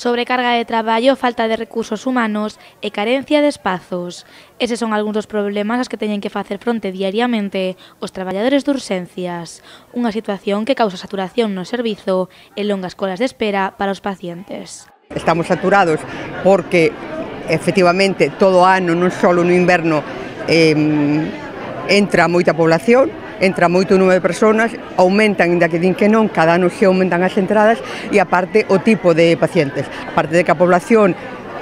sobrecarga de traballo, falta de recursos humanos e carencia de espazos. Eses son algúns dos problemas aos que teñen que facer fronte diariamente os traballadores de urxencias, unha situación que causa saturación no servizo e longas colas de espera para os pacientes. Estamos saturados porque efectivamente todo ano, non só no inverno, eh, entra moita población, entra moito número de personas, aumentan, inda que din que non, cada ano se aumentan as entradas e aparte o tipo de pacientes. Aparte de que a población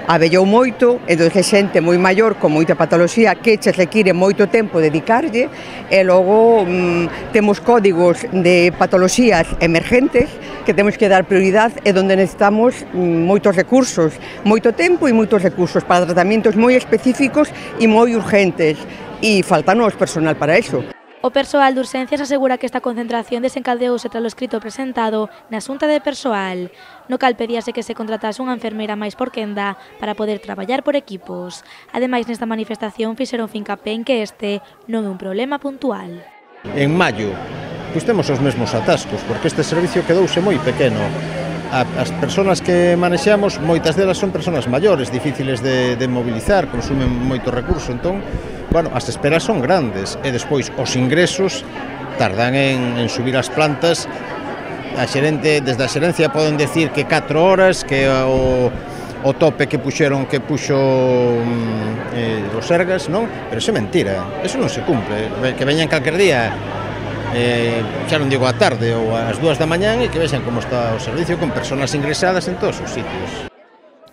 abellou moito, entón que xente moi maior con moita patoloxía que che require moito tempo dedicarlle e logo mm, temos códigos de patoloxías emergentes que temos que dar prioridade e onde necesitamos mm, moitos recursos, moito tempo e moitos recursos para tratamentos moi específicos e moi urgentes e faltanos personal para iso. O persoal de urxencias asegura que esta concentración desencadeouse tras o escrito presentado na xunta de persoal, no cal pedíase que se contratase unha enfermeira máis por quenda para poder traballar por equipos. Ademais, nesta manifestación fixeron fincapé en que este non é un problema puntual. En maio, pois temos os mesmos atascos, porque este servicio quedouse moi pequeno as persoas que manexamos, moitas delas son persoas maiores, difíciles de, de mobilizar, consumen moito recurso, entón, bueno, as esperas son grandes, e despois os ingresos tardan en, en subir as plantas, a xerente, desde a xerencia poden decir que 4 horas, que o, o tope que puxeron que puxo mm, eh, os ergas, non? Pero é mentira, eso non se cumple, que veñan calquer día eh, xa non digo a tarde ou ás dúas da mañán e que vexan como está o servicio con persoas ingresadas en todos os sitios.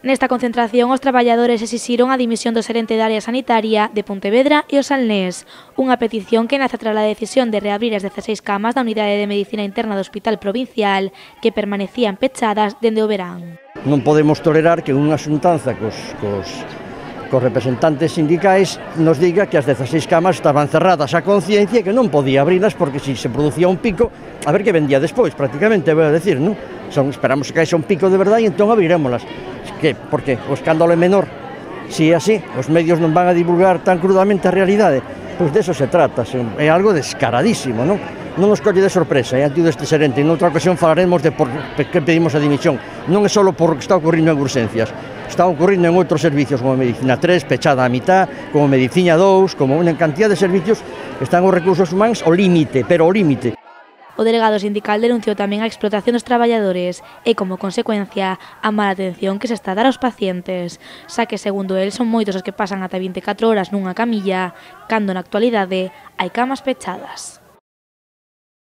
Nesta concentración, os traballadores exixiron a dimisión do xerente da área sanitaria de Pontevedra e os Alnés, unha petición que nace tras a decisión de reabrir as 16 camas da Unidade de Medicina Interna do Hospital Provincial, que permanecían pechadas dende o verán. Non podemos tolerar que unha xuntanza cos, cos cos representantes sindicais nos diga que as 16 camas estaban cerradas a conciencia e que non podía abrilas porque se se producía un pico, a ver que vendía despois, prácticamente, vou a decir, non? Son, esperamos que haxa un pico de verdade e entón abrirémolas. Que, porque o escándalo é menor. Si é así, os medios non van a divulgar tan crudamente a realidade. Pois deso se trata, é algo descaradísimo, non? non nos colle de sorpresa, eh, é antido este serente. En outra ocasión falaremos de por que pedimos a dimisión. Non é só por que está ocurrindo en urgencias, está ocurrindo en outros servicios como Medicina 3, pechada a mitad, como Medicina 2, como unha cantidad de servicios que están os recursos humanos ao límite, pero ao límite. O delegado sindical denunciou tamén a explotación dos traballadores e, como consecuencia, a mala atención que se está a dar aos pacientes, xa que, segundo el, son moitos os que pasan ata 24 horas nunha camilla, cando na actualidade hai camas pechadas.